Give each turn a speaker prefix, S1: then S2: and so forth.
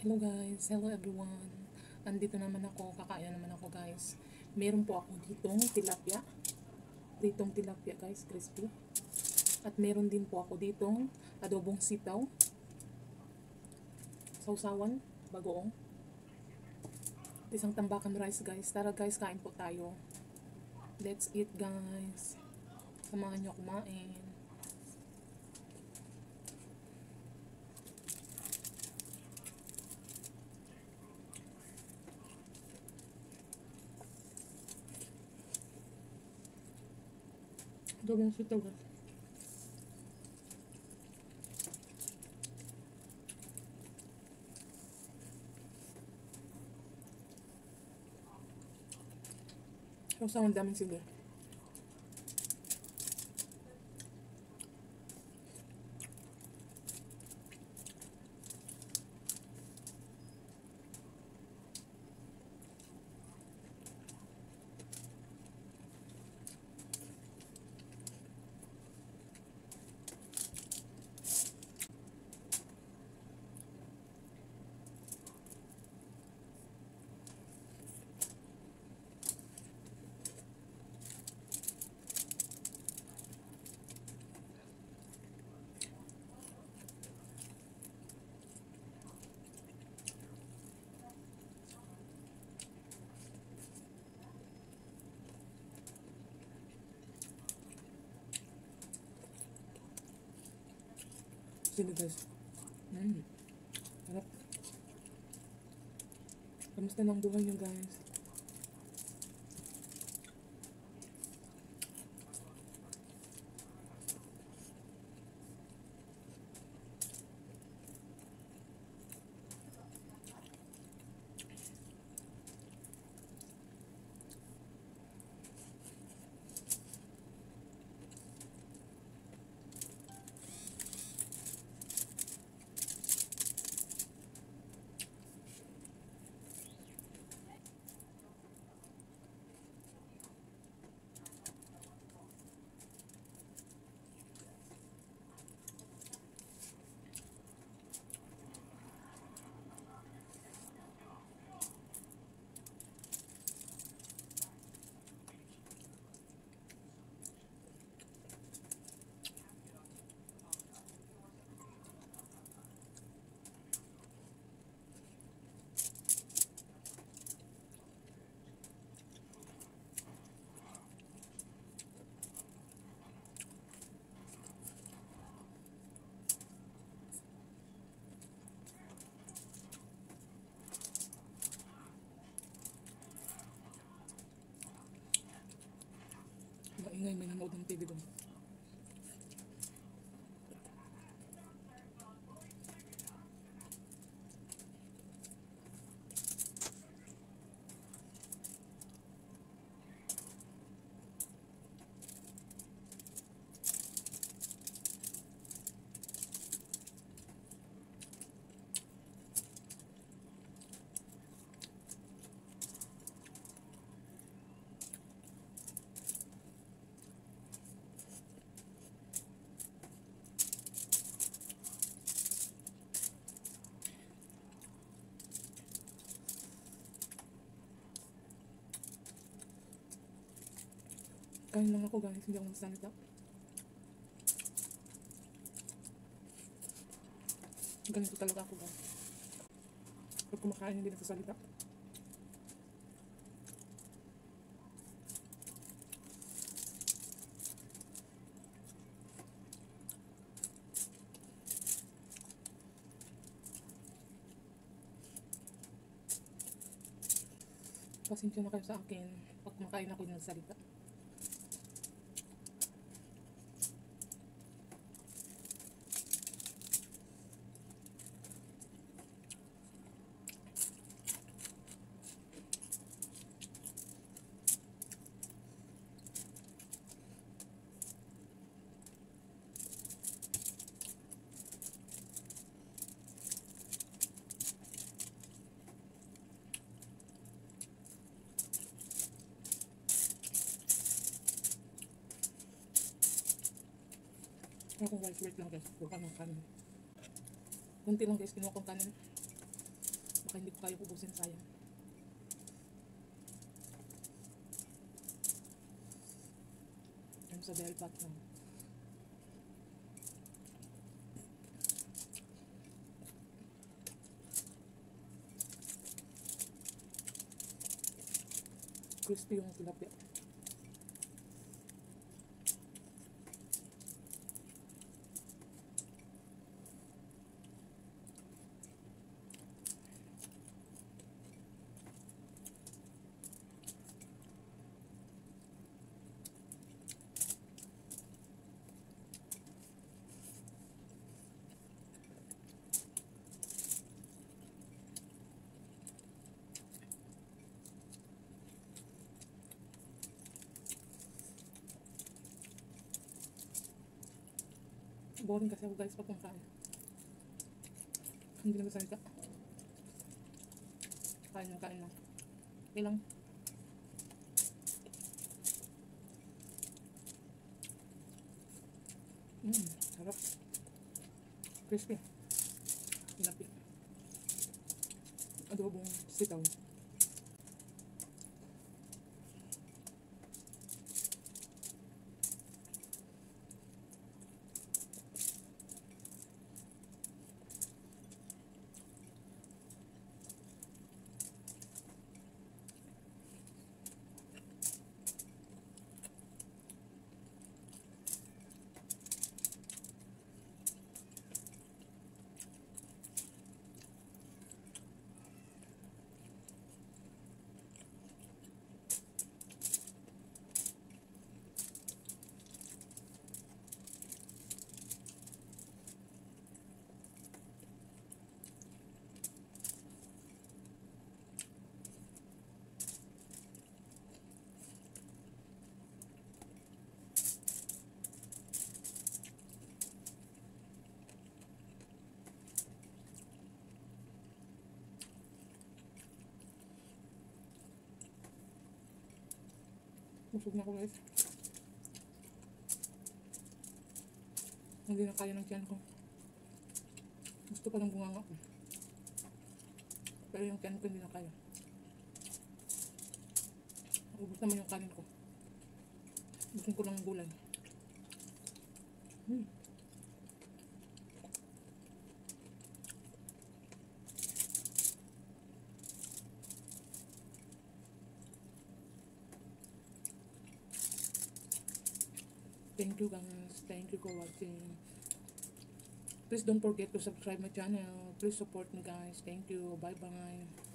S1: Hello guys, hello everyone. Andito naman ako, kakain na naman ako guys. Meron po ako ditong tilapia. Ditong tilapia guys, crispy. At meron din po ako ditong adobong sitaw. Sausawan, bagoong. At isang tambakan rice guys. Tara guys, kain po tayo. Let's eat guys. Samahan niyo kumain. Adobong sitaw guys. Sausawan daming sili. Sili guys. Mm. Harap. Kamusta ng buhay niyo guys? crítico. Kain lang ako guys, hindi ako magsalita. Ganito talaga ako guys. Pag kumakain, hindi nagsasalita. Pasensya na kayo sa akin. Pag kumakain ako, hindi nagsasalita. Ako guys, wait lang guys. Kuha ng kanin. Kunti lang guys, kinuha kong kanin. Baka hindi ko kaya ubusin sayang. Yan sa bell pot lang. Crispy yung tilapia. Boring kasi ako guys pag kumakain. Hindi nagsasalita. Kain lang, kain lang. Okay lang. Mmm, sarap. Crispy. Tinapi. Adobong sitaw. Busog na ako guys. Hindi na kaya ng tiyan ko. Gusto pa ng bunganga. Pero yung tiyan ko hindi na kaya. Ubus naman yung kanin ko. Gusto ko ng gulay. Hmm. Thank you guys. Thank you for watching. Please don't forget to subscribe my channel. Please support me guys. Thank you. Bye bye.